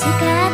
スカー